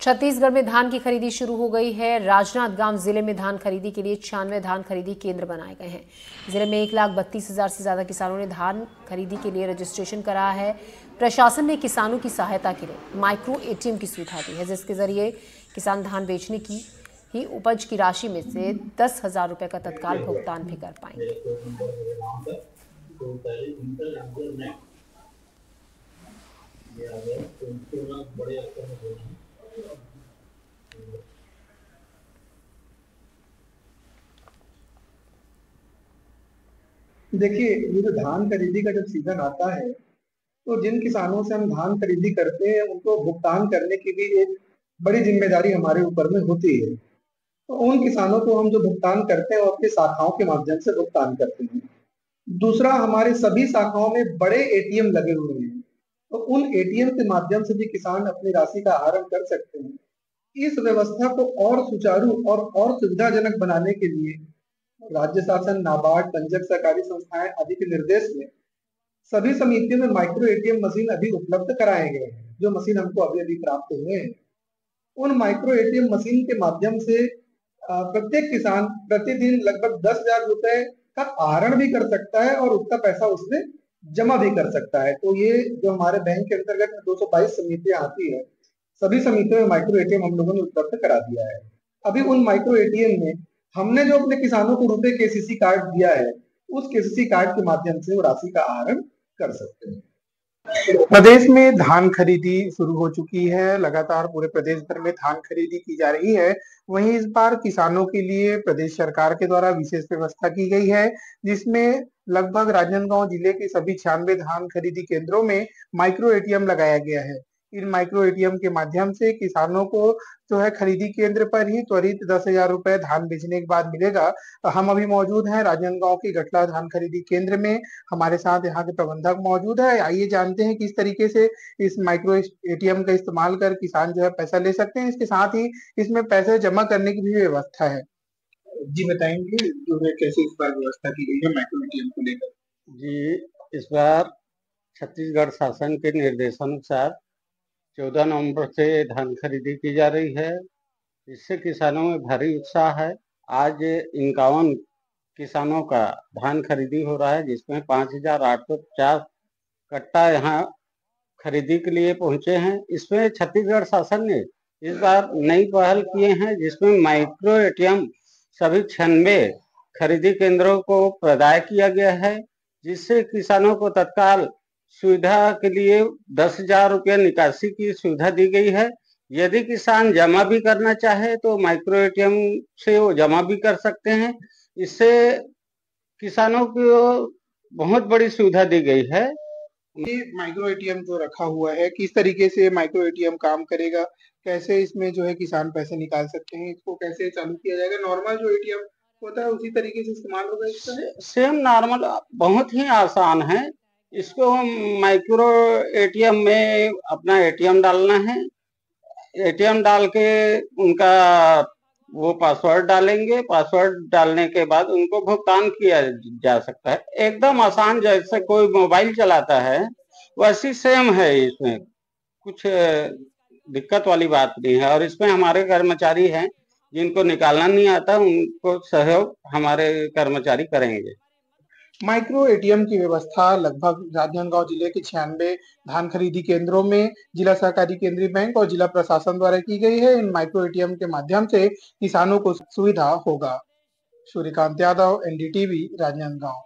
छत्तीसगढ़ में धान की खरीदी शुरू हो गई है। राजनांदगांव ज़िले में धान खरीदी के लिए छियानवे धान खरीदी केंद्र बनाए गए हैं। ज़िले में एक लाख बत्तीस हज़ार से ज़्यादा किसानों ने धान खरीदी के लिए रजिस्ट्रेशन कराया है। प्रशासन ने किसानों की सहायता के लिए माइक्रो एटीएम की सुविधा दी है, जिसके ज़रिए किसान धान बेचने की ही उपज की राशि में से दस हज़ार रुपए का तत्काल भुगतान भी कर पाएँगे। देखिए, ये जो धान खरीदी का जब सीज़न आता है तो जिन किसानों से हम धान खरीदी करते हैं, उनको भुगतान करने की भी एक बड़ी ज़िम्मेदारी हमारे ऊपर में होती है। तो उन किसानों को हम जो भुगतान करते हैं, वो अपनी शाखाओं के माध्यम से भुगतान करते हैं। दूसरा, हमारे सभी शाखाओं में बड़े एटीएम लगे हुए हैं। तो उन एटीएम के माध्यम से भी किसान अपनी राशि का आहरण कर सकते हैं। इस व्यवस्था को और सुचारू और और सुविधाजनक बनाने के लिए राज्य शासन, नाबार्ड पंजाब सहकारी संस्थाएँ आदि के निर्देश में सभी समितियों में माइक्रो एटीएम मशीन अभी उपलब्ध कराए गए हैं, जो मशीन हमको अभी अभी प्राप्त हुए हैं। उन माइक्रो एटीएम मशीन के माध्यम से प्रत्येक किसान प्रतिदिन लगभग दस हज़ार रुपए का आहरण भी कर सकता है और उसका पैसा उसमें जमा भी कर सकता है। तो ये जो हमारे बैंक के अंतर्गत दो सौ बाईस समितियाँ आती है, सभी समितियों में माइक्रो एटीएम हम लोगों ने उपलब्ध करा दिया है। अभी उन माइक्रो एटीएम में हमने जो अपने किसानों को रुपए केसीसी कार्ड दिया है, उस केसीसी कार्ड के माध्यम से वो राशि का आहरण कर सकते हैं। प्रदेश में धान खरीदी शुरू हो चुकी है। लगातार पूरे प्रदेश भर में धान खरीदी की जा रही है। वहीं इस बार किसानों के लिए प्रदेश सरकार के द्वारा विशेष व्यवस्था की गई है, जिसमें लगभग राजनांदगांव ज़िले के सभी छियानवे धान खरीदी केंद्रों में माइक्रो एटीएम लगाया गया है। इन माइक्रो एटीएम के माध्यम से किसानों को जो है खरीदी केंद्र पर ही त्वरित दस हज़ार रुपए धान बेचने के बाद मिलेगा। हम अभी मौजूद हैं राजनांदगांव की गठला धान खरीदी केंद्र में। हमारे साथ यहाँ के प्रबंधक मौजूद है। आइए जानते हैं किस तरीके से इस माइक्रो एटीएम का इस्तेमाल कर किसान जो है पैसा ले सकते हैं। इसके साथ ही इसमें पैसे जमा करने की भी व्यवस्था है। जी बताएँगे जो है कैसे इस बार व्यवस्था की गई है माइक्रो एटीएम को लेकर। जी इस बार छत्तीसगढ़ शासन के निर्देशानुसार चौदह नवंबर से धान खरीदी की जा रही है। इससे किसानों में भारी उत्साह है। आज इक्यावन किसानों का धान खरीदी हो रहा है, जिसमें पाँच हज़ार आठ सौ पचास कट्टा यहाँ खरीदी के लिए पहुँचे हैं। इसमें छत्तीसगढ़ शासन ने इस बार नई पहल किए हैं, जिसमें माइक्रो एटीएम सभी छनबे खरीदी केंद्रों को प्रदाय किया गया है, जिससे किसानों को तत्काल सुविधा के लिए दस हज़ार रुपया निकासी की सुविधा दी गई है। यदि किसान जमा भी करना चाहे तो माइक्रो एटीएम से वो जमा भी कर सकते हैं। इससे किसानों को बहुत बड़ी सुविधा दी गई है। ये माइक्रो एटीएम जो रखा हुआ है किस तरीके से माइक्रो एटीएम काम करेगा? कैसे इसमें जो है किसान पैसे निकाल सकते हैं? इसको कैसे चालू किया जाएगा? नॉर्मल जो एटीएम होता है उसी तरीके से इस्तेमाल होगा इसका? सेम नॉर्मल बहुत ही आसान है। इसको हम माइक्रो एटीएम में अपना एटीएम डालना है। एटीएम डाल के उनका वो पासवर्ड डालेंगे। पासवर्ड डालने के बाद उनको भुगतान किया जा सकता है। एकदम आसान जैसे कोई मोबाइल चलाता है, वैसी सेम है इसमें। कुछ दिक्कत वाली बात नहीं है। और इसमें हमारे कर्मचारी हैं, जिनको निकालना नहीं आता, उनको सहयोग हमारे कर्मचारी करेंगे। माइक्रो एटीएम की व्यवस्था लगभग राजनांदगांव ज़िले के छियानवे धान खरीदी केंद्रों में जिला सहकारी केंद्रीय बैंक और जिला प्रशासन द्वारा की गई है। इन माइक्रो एटीएम के माध्यम से किसानों को सुविधा होगा। सूर्यकांत यादव, एनडीटीवी, राजनांदगांव।